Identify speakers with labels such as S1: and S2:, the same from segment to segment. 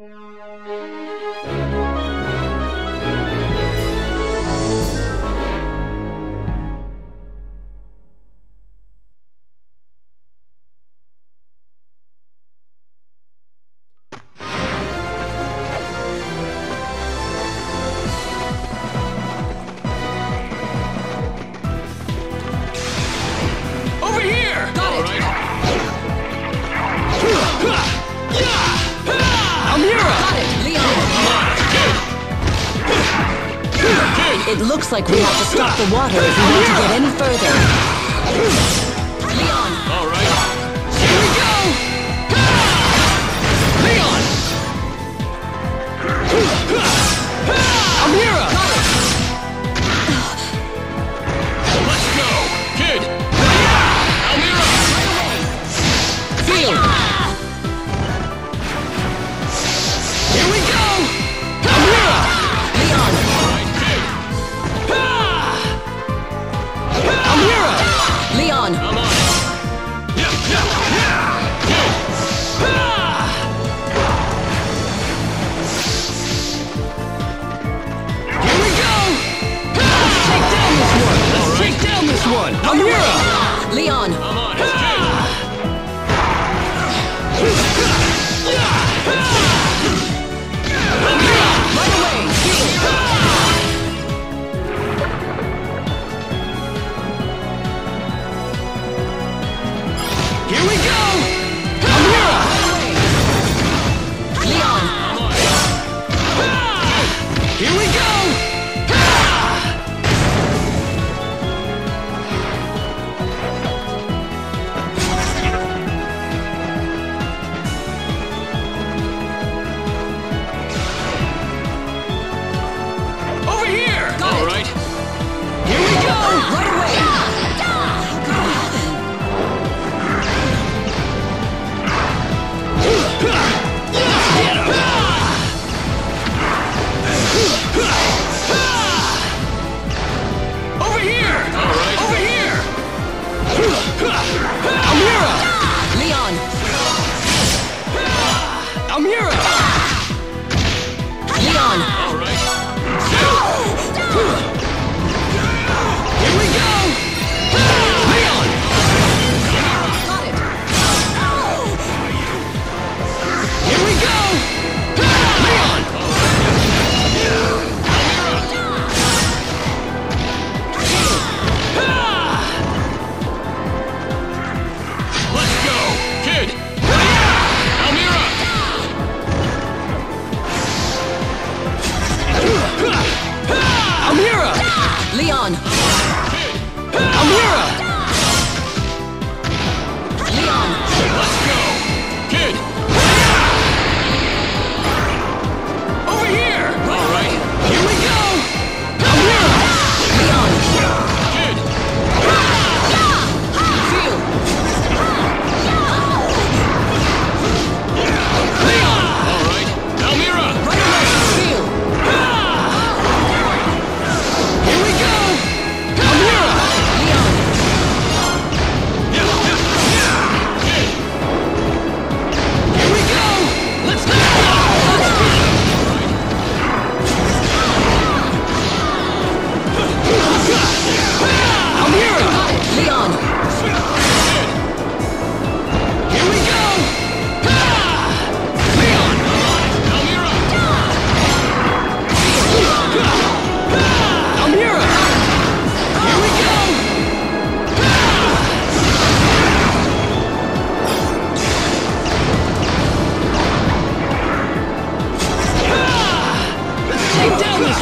S1: Yeah. Looks like we have to stop the water if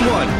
S2: one.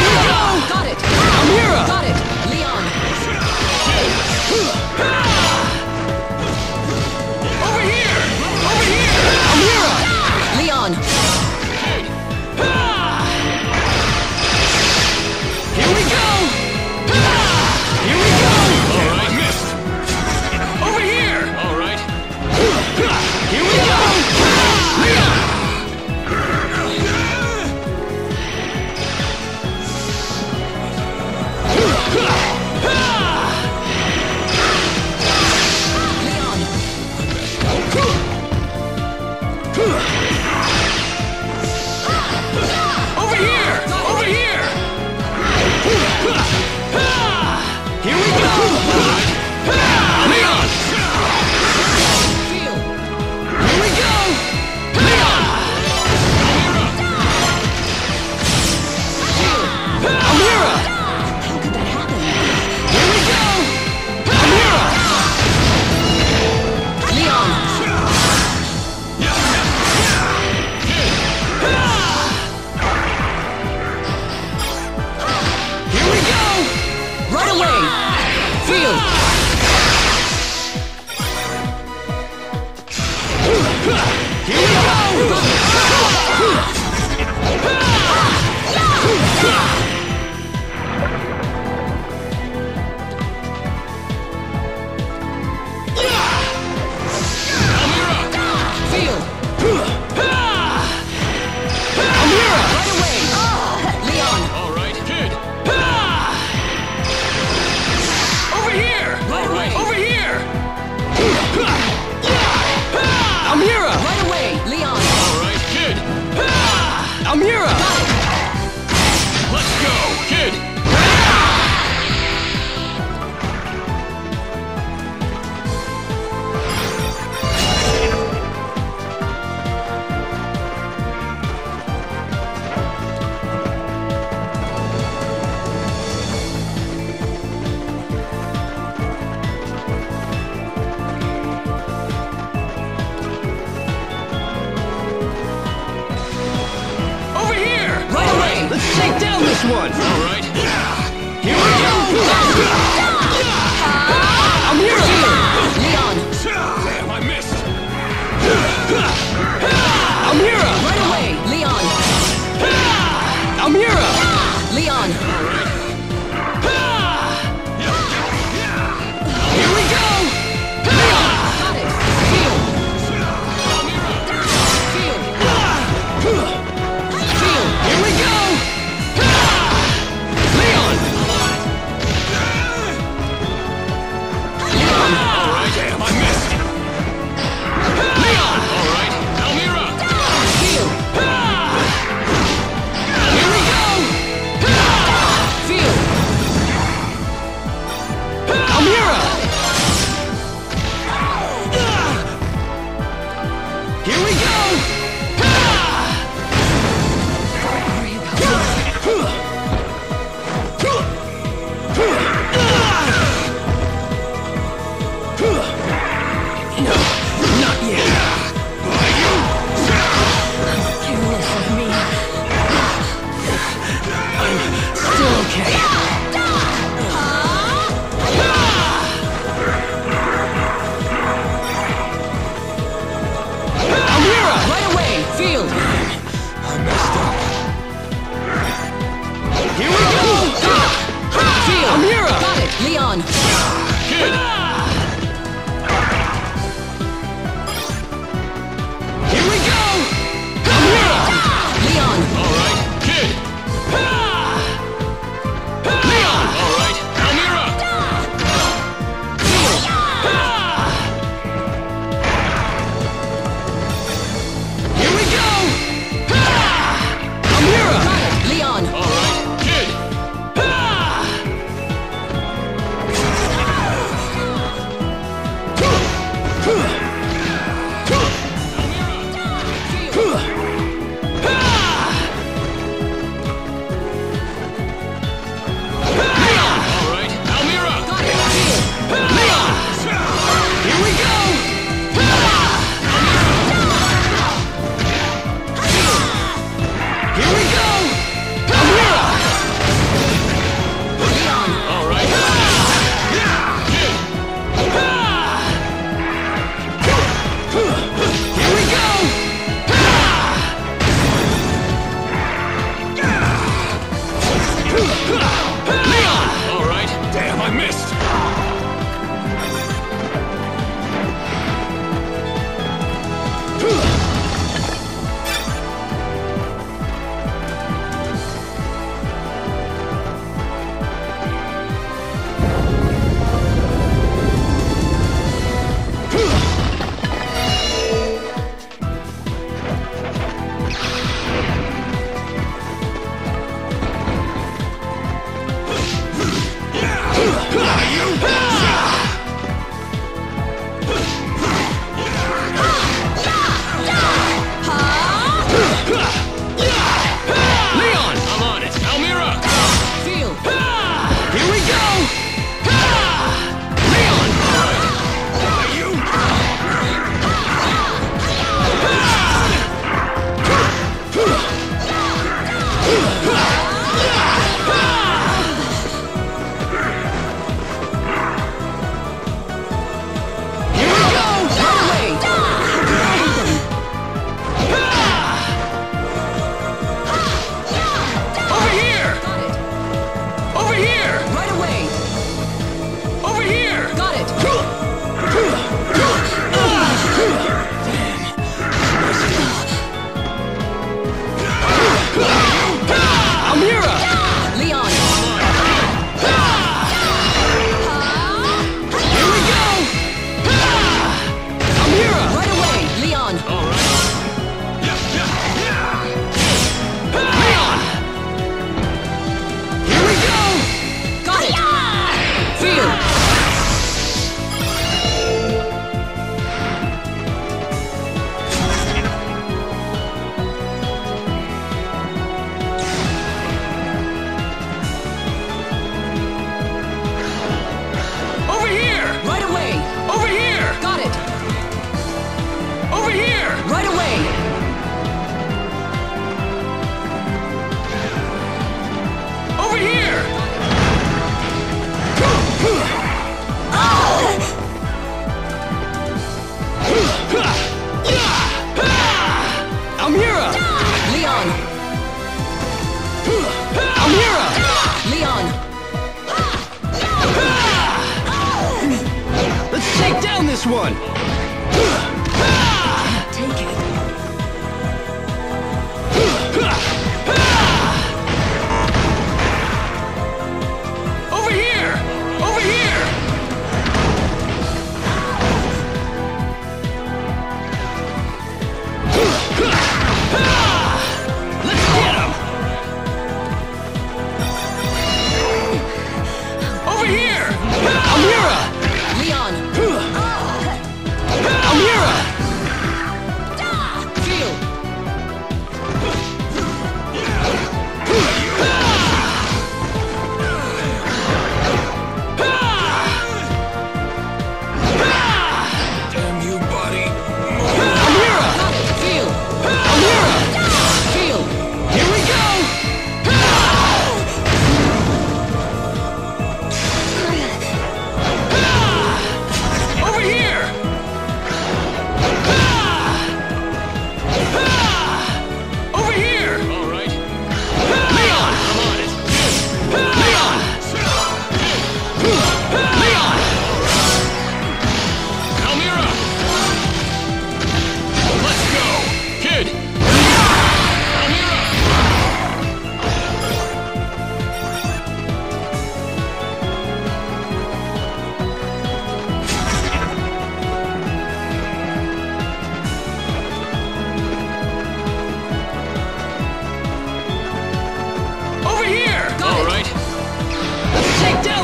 S1: Ah!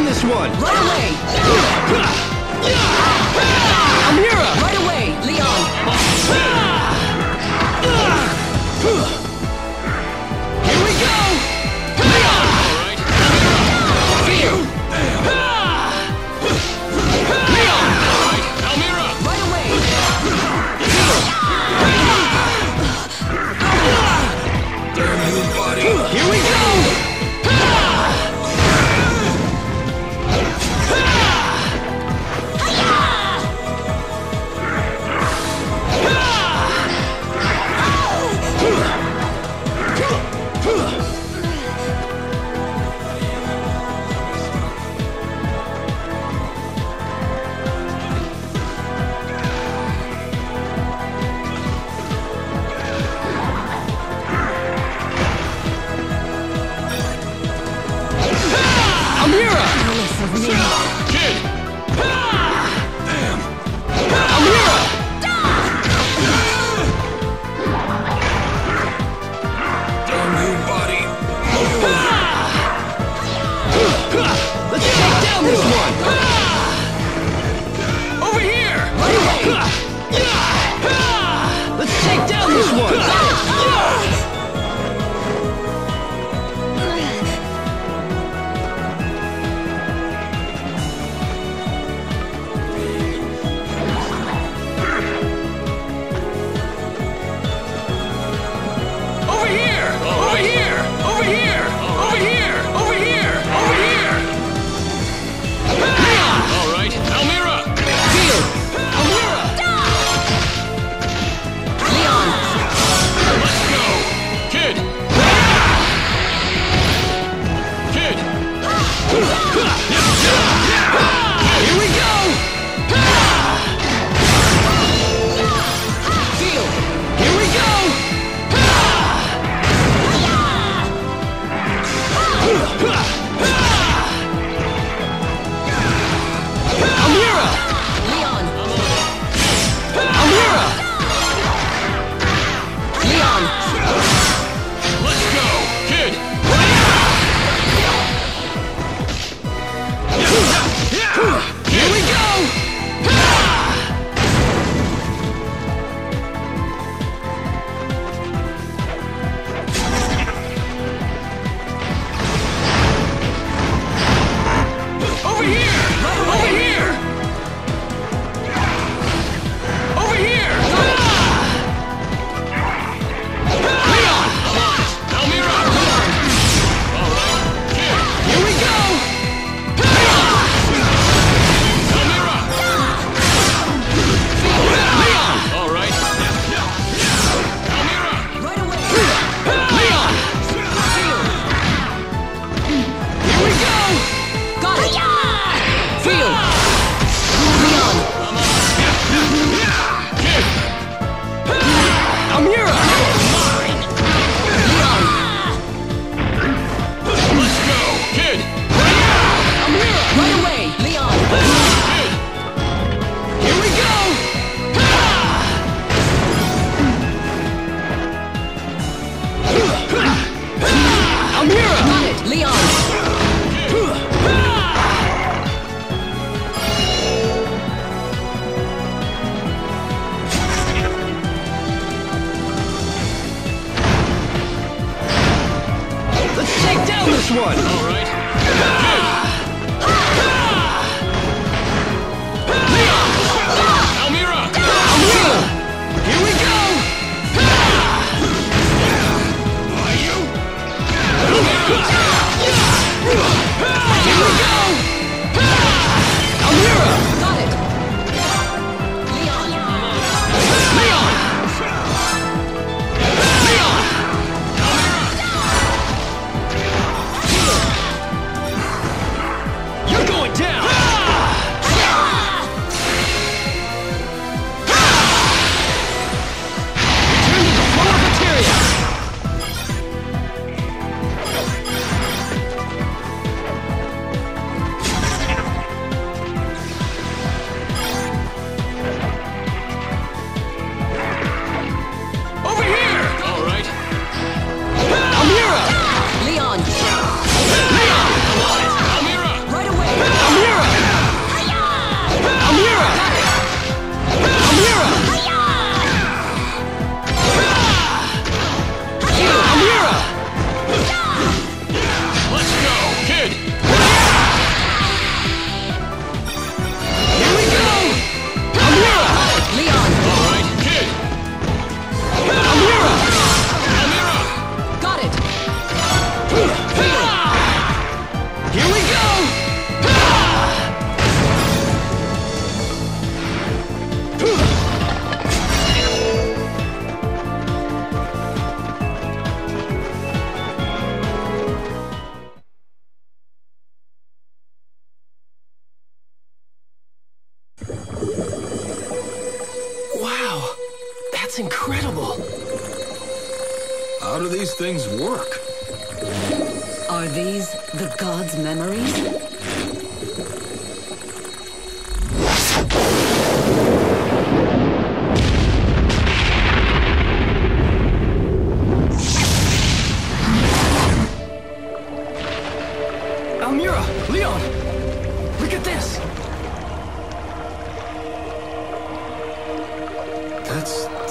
S1: this one!
S3: Run away!
S4: Armilla!
S1: Let's take down this man!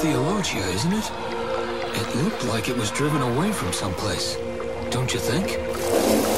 S1: Theologia, isn't it? It looked like it was driven away from someplace, don't you think?